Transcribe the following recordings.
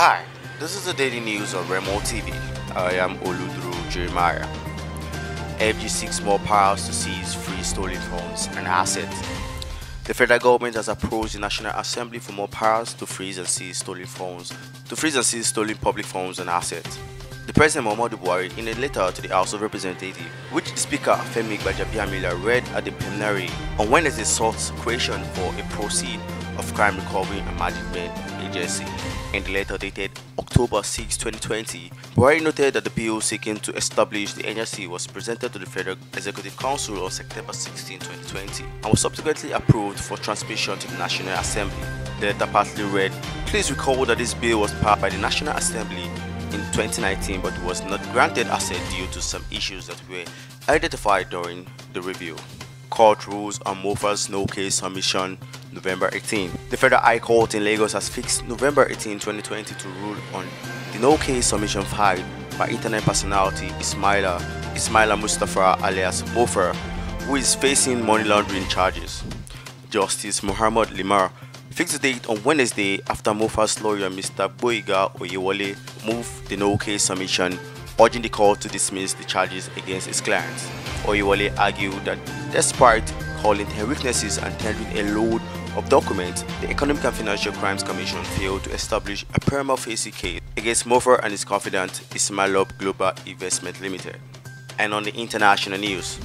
Hi, this is the daily news on Remo TV. I am Oludru Jeremiah. FG seeks more powers to seize free stolen phones and assets. The federal government has approached the National Assembly for more powers to freeze and seize stolen phones, to freeze and seize stolen public phones and assets. The President Muhammadu Buhari, in a letter to the House of Representatives, which the Speaker Femi Gbajabiamila read at the plenary on Wednesday, sought creation for a proceed of Crime Recovery and Management Agency. In the letter dated October 6, 2020, Buhari noted that the bill seeking to establish the agency was presented to the Federal Executive Council on September 16, 2020, and was subsequently approved for transmission to the National Assembly. The letter partly read, Please recall that this bill was passed by the National Assembly in 2019 but was not granted assent due to some issues that were identified during the review. Court rules on Mompha's no case submission November 18. The Federal High Court in Lagos has fixed November 18, 2020 to rule on the no case submission filed by internet personality Ismaila Ismaila Mustafa alias Mompha who is facing money laundering charges. Justice Muhammad Liman fixed date on Wednesday after Mompha's lawyer Mr. Gboyega Oyewole moved the no case submission, urging the court to dismiss the charges against his clients. Oyewole argued that despite calling their weaknesses and tendering a load of documents, the Economic and Financial Crimes Commission failed to establish a prima facie case against Mompha and his confidant Ismalob Global Investment Limited. And on the international news,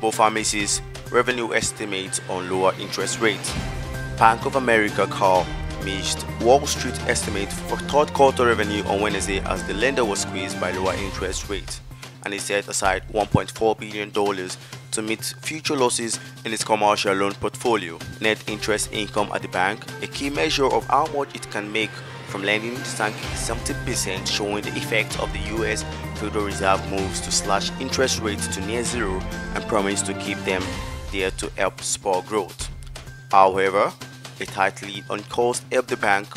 both pharmacies revenue estimates on lower interest rates. Bank of America call missed Wall Street estimate for third quarter revenue on Wednesday as the lender was squeezed by lower interest rates and it set aside $1.4 billion to meet future losses in its commercial loan portfolio. Net interest income at the bank, a key measure of how much it can make from lending, sank 70%, showing the effect of the US Federal Reserve moves to slash interest rates to near zero and promise to keep them there to help spur growth. However, a tight lead on cost helped the bank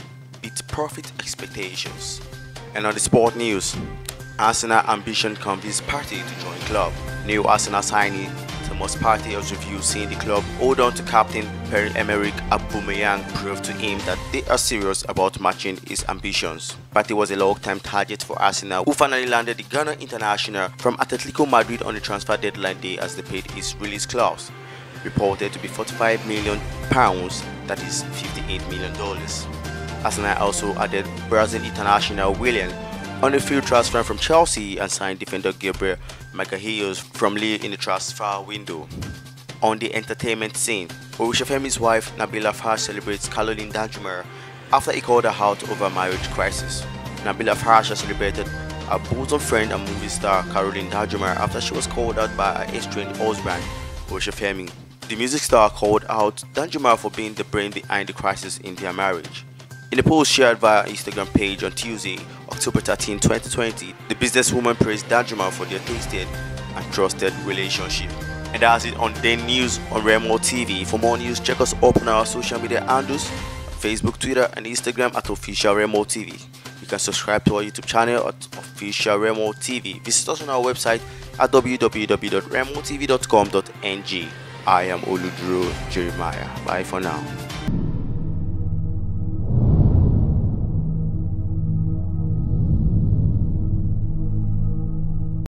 beat profit expectations. And on the sport news, Arsenal ambition convinced Partey to join club. New Arsenal signee Thomas Partey has reviewed seeing the club hold on to captain Pierre-Emerick Aubameyang proved to him that they are serious about matching his ambitions. Partey was a long-time target for Arsenal who finally landed the Ghana international from Atletico Madrid on the transfer deadline day as they paid his release clause reported to be 45 million pounds that is 58 million dollars. Arsenal also added Brazil international Willian on a field transfer from Chelsea and signed defender Gabriel Magalhaes from Lille in the transfer window. On the entertainment scene, Oritsefemi's wife Nabila Fash celebrates Caroline Danjuma after he called her out over a marriage crisis. Nabila Fash has celebrated her bosom friend and movie star Caroline Danjuma after she was called out by her estranged husband Oritsefemi. The music star called out Danjuma for being the brain behind the crisis in their marriage. In a post shared via Instagram page on Tuesday, October 13, 2020, the businesswoman praised Danjuma for their tasted and trusted relationship. And that's it on the news on Remo TV. For more news, check us up on our social media handles Facebook, Twitter, and Instagram at Official Remo TV. You can subscribe to our YouTube channel at Official Remo TV. Visit us on our website at www.remotv.com.ng. I am Oludro Jeremiah. Bye for now.